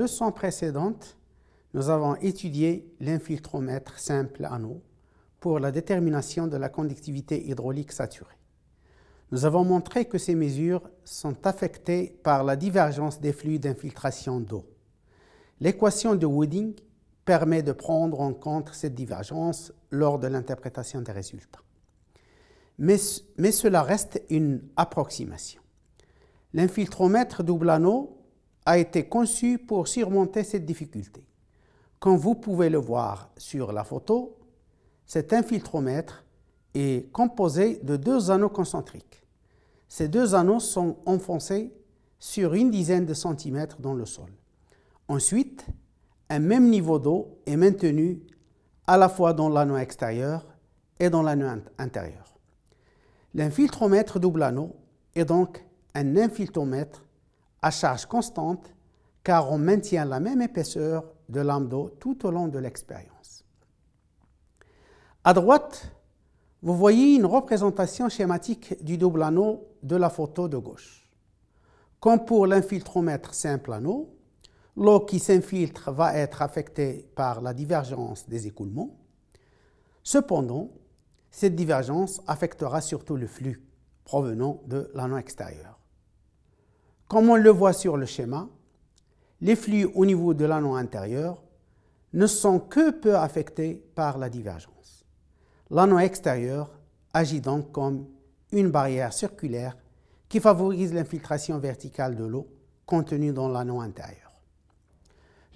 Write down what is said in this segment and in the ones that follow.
leçon précédente, nous avons étudié l'infiltromètre simple anneau pour la détermination de la conductivité hydraulique saturée. Nous avons montré que ces mesures sont affectées par la divergence des flux d'infiltration d'eau. L'équation de Wooding permet de prendre en compte cette divergence lors de l'interprétation des résultats. Mais, mais, cela reste une approximation. L'infiltromètre double anneau a été conçu pour surmonter cette difficulté. Comme vous pouvez le voir sur la photo, cet infiltromètre est composé de deux anneaux concentriques. Ces deux anneaux sont enfoncés sur une dizaine de centimètres dans le sol. Ensuite, un même niveau d'eau est maintenu à la fois dans l'anneau extérieur et dans l'anneau intérieur. L'infiltromètre double anneau est donc un infiltromètre à charge constante car on maintient la même épaisseur de lame d'eau tout au long de l'expérience. À droite, vous voyez une représentation schématique du double anneau de la photo de gauche. Comme pour l'infiltromètre simple anneau, l'eau qui s'infiltre va être affectée par la divergence des écoulements. Cependant, cette divergence affectera surtout le flux provenant de l'anneau extérieur. Comme on le voit sur le schéma, les flux au niveau de l'anneau intérieur ne sont que peu affectés par la divergence. L'anneau extérieur agit donc comme une barrière circulaire qui favorise l'infiltration verticale de l'eau contenue dans l'anneau intérieur.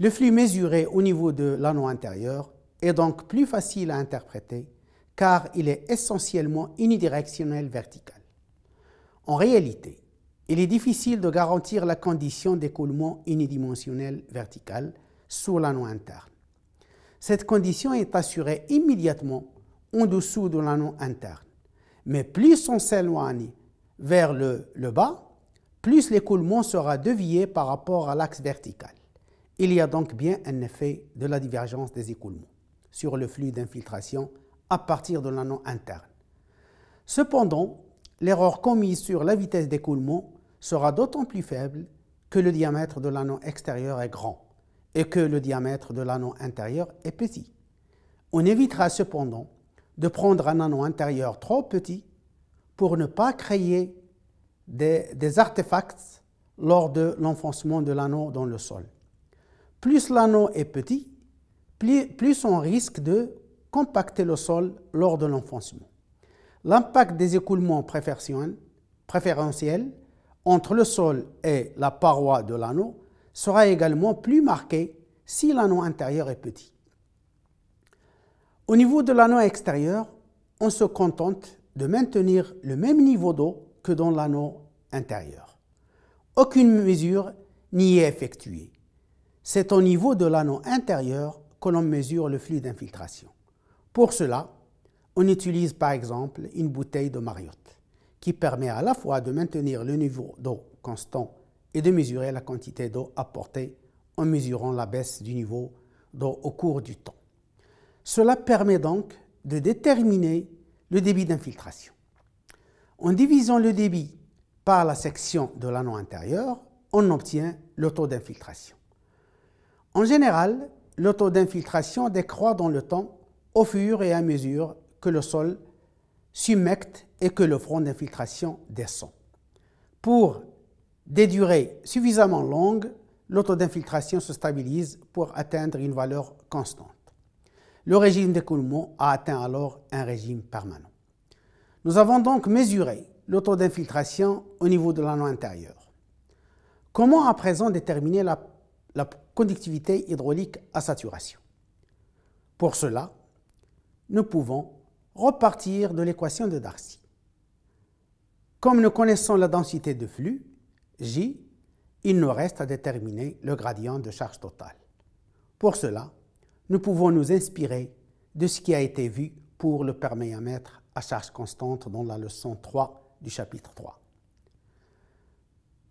Le flux mesuré au niveau de l'anneau intérieur est donc plus facile à interpréter car il est essentiellement unidirectionnel vertical. En réalité, il est difficile de garantir la condition d'écoulement unidimensionnel vertical sur l'anneau interne. Cette condition est assurée immédiatement en dessous de l'anneau interne. Mais plus on s'éloigne vers le, bas, plus l'écoulement sera dévié par rapport à l'axe vertical. Il y a donc bien un effet de la divergence des écoulements sur le flux d'infiltration à partir de l'anneau interne. Cependant, l'erreur commise sur la vitesse d'écoulement sera d'autant plus faible que le diamètre de l'anneau extérieur est grand et que le diamètre de l'anneau intérieur est petit. On évitera cependant de prendre un anneau intérieur trop petit pour ne pas créer des, artefacts lors de l'enfoncement de l'anneau dans le sol. Plus l'anneau est petit, plus on risque de compacter le sol lors de l'enfoncement. L'impact des écoulements préférentiels entre le sol et la paroi de l'anneau sera également plus marqué si l'anneau intérieur est petit. Au niveau de l'anneau extérieur, on se contente de maintenir le même niveau d'eau que dans l'anneau intérieur. Aucune mesure n'y est effectuée. C'est au niveau de l'anneau intérieur que l'on mesure le flux d'infiltration. Pour cela, on utilise par exemple une bouteille de Mariotte qui permet à la fois de maintenir le niveau d'eau constant et de mesurer la quantité d'eau apportée en mesurant la baisse du niveau d'eau au cours du temps. Cela permet donc de déterminer le débit d'infiltration. En divisant le débit par la section de l'anneau intérieur, on obtient le taux d'infiltration. En général, le taux d'infiltration décroît dans le temps au fur et à mesure que le sol s'humecte et que le front d'infiltration descend. Pour des durées suffisamment longues, l'auto d'infiltration se stabilise pour atteindre une valeur constante. Le régime d'écoulement a atteint alors un régime permanent. Nous avons donc mesuré l'auto d'infiltration au niveau de l'anneau intérieur. Comment à présent déterminer la, la conductivité hydraulique à saturation? Pour cela, nous pouvons repartir de l'équation de Darcy. Comme nous connaissons la densité de flux, J, il nous reste à déterminer le gradient de charge totale. Pour cela, nous pouvons nous inspirer de ce qui a été vu pour le perméamètre à charge constante dans la leçon 3 du chapitre 3.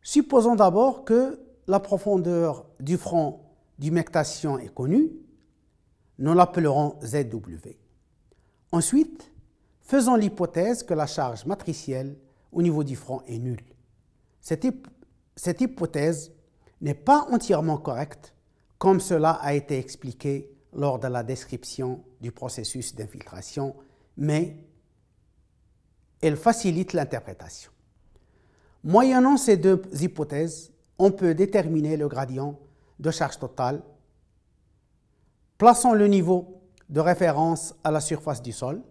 Supposons d'abord que la profondeur du front d'humectation est connue, nous l'appellerons ZW. Ensuite, faisons l'hypothèse que la charge matricielle au niveau du front est. Cette, cette hypothèse n'est pas entièrement correcte comme cela a été expliqué lors de la description du processus d'infiltration, mais elle facilite l'interprétation. Moyennant ces deux hypothèses, on peut déterminer le gradient de charge totale. Plaçons le niveau de référence à la surface du sol.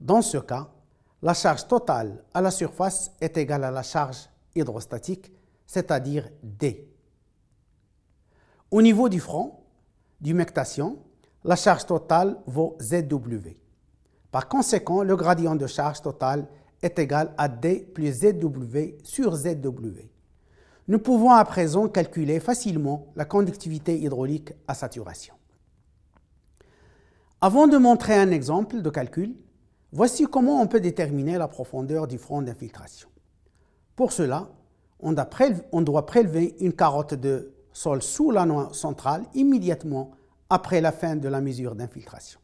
Dans ce cas, la charge totale à la surface est égale à la charge hydrostatique, c'est-à-dire D. Au niveau du front, d'humectation, la charge totale vaut ZW. Par conséquent, le gradient de charge totale est égal à D plus ZW sur ZW. Nous pouvons à présent calculer facilement la conductivité hydraulique à saturation. Avant de montrer un exemple de calcul, voici comment on peut déterminer la profondeur du front d'infiltration. Pour cela, on doit prélever une carotte de sol sous l'anneau central immédiatement après la fin de la mesure d'infiltration.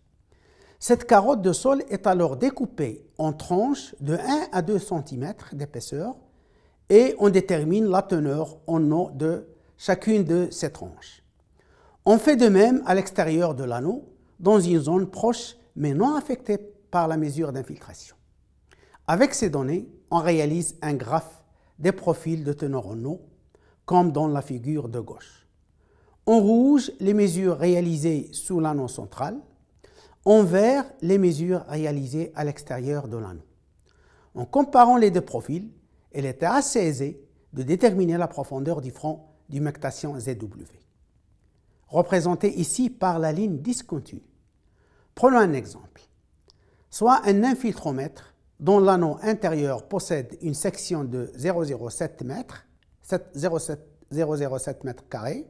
Cette carotte de sol est alors découpée en tranches de 1 à 2 cm d'épaisseur et on détermine la teneur en eau de chacune de ces tranches. On fait de même à l'extérieur de l'anneau, dans une zone proche mais non affectée par la mesure d'infiltration. Avec ces données, on réalise un graphe des profils de teneur en eau, comme dans la figure de gauche. En rouge, les mesures réalisées sous l'anneau central, en vert, les mesures réalisées à l'extérieur de l'anneau. En comparant les deux profils, il était assez aisé de déterminer la profondeur du front d'humectation ZW, représentée ici par la ligne discontinue. Prenons un exemple. Soit un infiltromètre dont l'anneau intérieur possède une section de 0,07 m, 0,07 m carrés.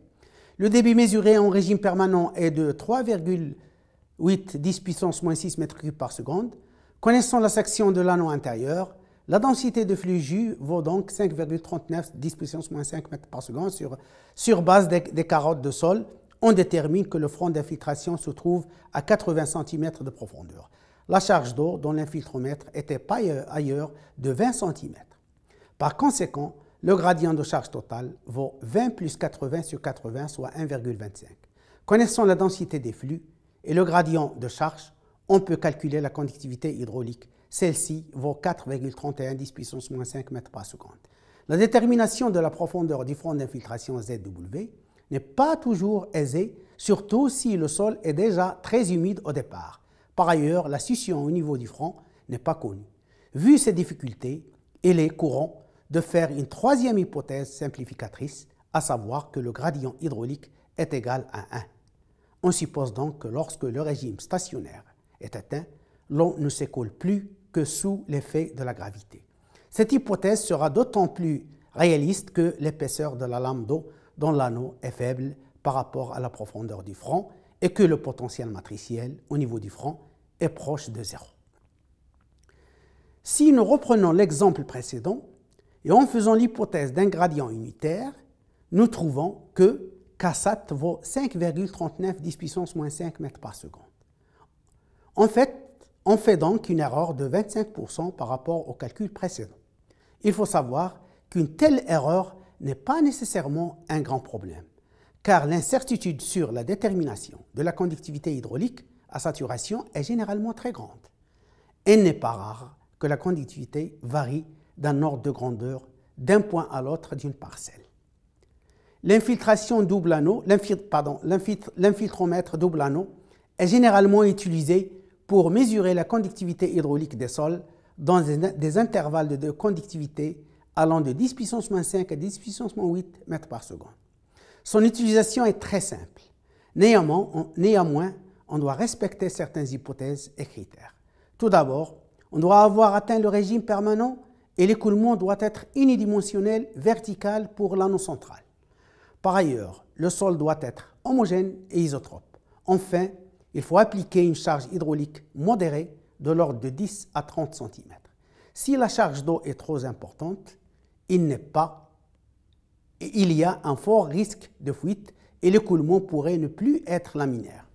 Le débit mesuré en régime permanent est de 3,8 10 puissance moins 6 m3 par seconde. Connaissant la section de l'anneau intérieur, la densité de flux jus vaut donc 5,39 10 puissance moins 5 m par seconde sur, sur base des, des carottes de sol. On détermine que le front d'infiltration se trouve à 80 cm de profondeur la charge d'eau dans l'infiltromètre était pas ailleurs de 20 cm. Par conséquent, le gradient de charge totale vaut 20 plus 80 sur 80, soit 1,25. Connaissant la densité des flux et le gradient de charge, on peut calculer la conductivité hydraulique. Celle-ci vaut 4,31 10 puissance moins 5 mètres par seconde. La détermination de la profondeur du front d'infiltration ZW n'est pas toujours aisée, surtout si le sol est déjà très humide au départ. Par ailleurs, la scission au niveau du front n'est pas connue. Vu ces difficultés, il est courant de faire une troisième hypothèse simplificatrice, à savoir que le gradient hydraulique est égal à 1. On suppose donc que lorsque le régime stationnaire est atteint, l'eau ne s'écoule plus que sous l'effet de la gravité. Cette hypothèse sera d'autant plus réaliste que l'épaisseur de la lame d'eau dans l'anneau est faible par rapport à la profondeur du front et que le potentiel matriciel au niveau du front est proche de zéro. Si nous reprenons l'exemple précédent et en faisant l'hypothèse d'un gradient unitaire, nous trouvons que Ksat vaut 5,39 10 puissance moins 5 mètres par seconde. En fait, on fait donc une erreur de 25% par rapport au calcul précédent. Il faut savoir qu'une telle erreur n'est pas nécessairement un grand problème, car l'incertitude sur la détermination de la conductivité hydraulique à saturation est généralement très grande. Il n'est pas rare que la conductivité varie d'un ordre de grandeur d'un point à l'autre d'une parcelle. L'infiltration double anneau, l'infiltromètre double anneau est généralement utilisé pour mesurer la conductivité hydraulique des sols dans des intervalles de conductivité allant de 10 puissance moins 5 à 10 puissance moins 8 mètres par seconde. Son utilisation est très simple. Néanmoins, néanmoins on doit respecter certaines hypothèses et critères. Tout d'abord, on doit avoir atteint le régime permanent et l'écoulement doit être unidimensionnel vertical pour l'anneau central. Par ailleurs, le sol doit être homogène et isotrope. Enfin, il faut appliquer une charge hydraulique modérée de l'ordre de 10 à 30 cm. Si la charge d'eau est trop importante, il n'est pas il y a un fort risque de fuite et l'écoulement pourrait ne plus être laminaire.